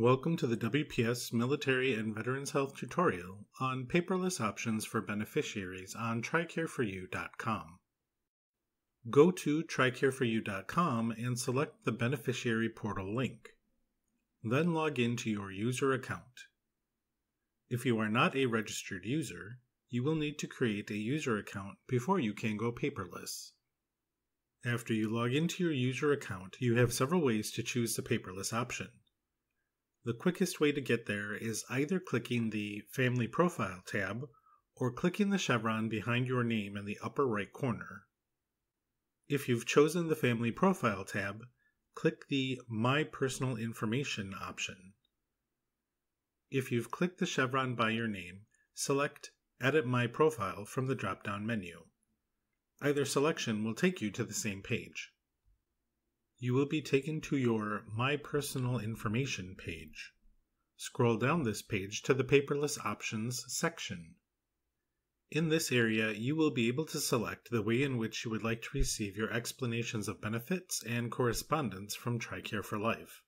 Welcome to the WPS Military and Veterans Health tutorial on paperless options for beneficiaries on TRICARE4U.com. Go to TRICARE4U.com and select the beneficiary portal link. Then log into your user account. If you are not a registered user, you will need to create a user account before you can go paperless. After you log into your user account, you have several ways to choose the paperless option. The quickest way to get there is either clicking the Family Profile tab or clicking the chevron behind your name in the upper right corner. If you've chosen the Family Profile tab, click the My Personal Information option. If you've clicked the chevron by your name, select Edit My Profile from the drop down menu. Either selection will take you to the same page. You will be taken to your My Personal Information page. Scroll down this page to the Paperless Options section. In this area, you will be able to select the way in which you would like to receive your explanations of benefits and correspondence from TRICARE for Life.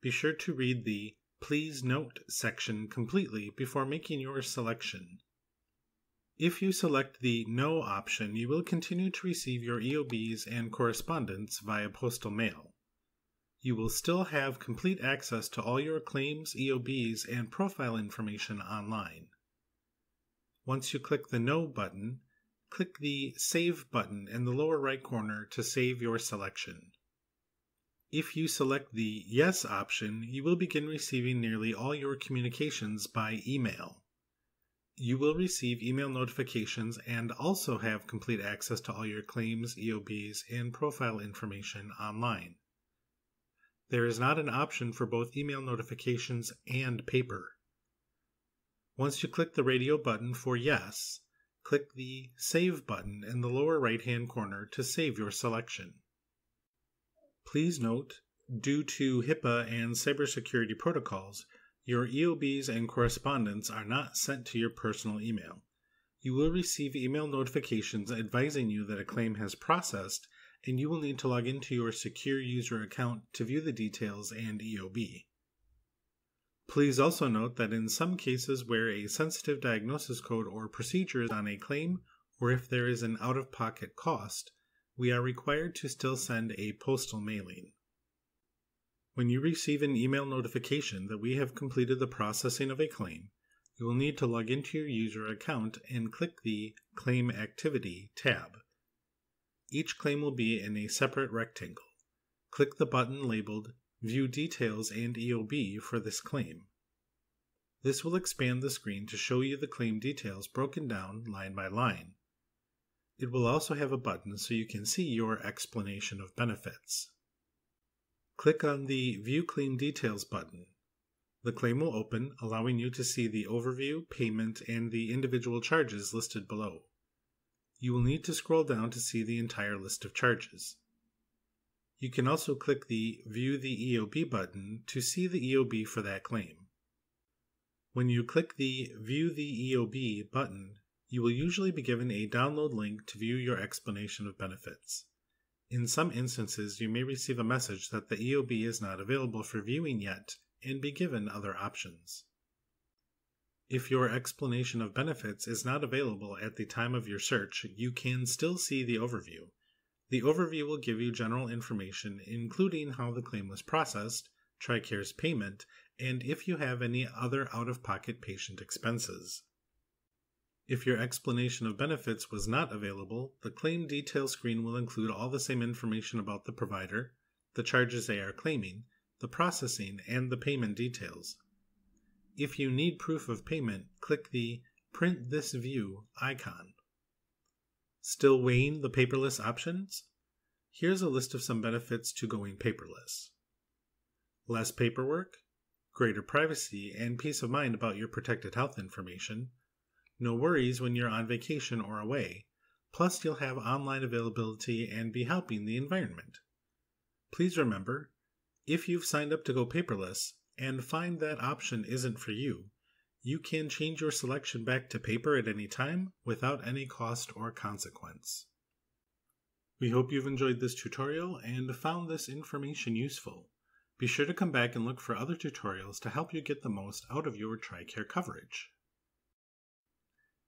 Be sure to read the Please Note section completely before making your selection. If you select the No option, you will continue to receive your EOBs and correspondence via postal mail. You will still have complete access to all your claims, EOBs, and profile information online. Once you click the No button, click the Save button in the lower right corner to save your selection. If you select the Yes option, you will begin receiving nearly all your communications by email you will receive email notifications and also have complete access to all your claims, EOBs, and profile information online. There is not an option for both email notifications and paper. Once you click the radio button for Yes, click the Save button in the lower right hand corner to save your selection. Please note, due to HIPAA and cybersecurity protocols, your EOBs and correspondence are not sent to your personal email. You will receive email notifications advising you that a claim has processed, and you will need to log into your secure user account to view the details and EOB. Please also note that in some cases where a sensitive diagnosis code or procedure is on a claim, or if there is an out of pocket cost, we are required to still send a postal mailing. When you receive an email notification that we have completed the processing of a claim, you will need to log into your user account and click the Claim Activity tab. Each claim will be in a separate rectangle. Click the button labeled View Details and EOB for this claim. This will expand the screen to show you the claim details broken down line by line. It will also have a button so you can see your explanation of benefits. Click on the View Claim Details button. The claim will open, allowing you to see the overview, payment, and the individual charges listed below. You will need to scroll down to see the entire list of charges. You can also click the View the EOB button to see the EOB for that claim. When you click the View the EOB button, you will usually be given a download link to view your explanation of benefits. In some instances, you may receive a message that the EOB is not available for viewing yet and be given other options. If your explanation of benefits is not available at the time of your search, you can still see the overview. The overview will give you general information, including how the claim was processed, TRICARE's payment, and if you have any other out of pocket patient expenses. If your explanation of benefits was not available, the claim detail screen will include all the same information about the provider, the charges they are claiming, the processing, and the payment details. If you need proof of payment, click the Print this view icon. Still weighing the paperless options? Here's a list of some benefits to going paperless less paperwork, greater privacy, and peace of mind about your protected health information no worries when you're on vacation or away. Plus, you'll have online availability and be helping the environment. Please remember if you've signed up to go paperless and find that option isn't for you, you can change your selection back to paper at any time without any cost or consequence. We hope you've enjoyed this tutorial and found this information useful. Be sure to come back and look for other tutorials to help you get the most out of your TRICARE coverage.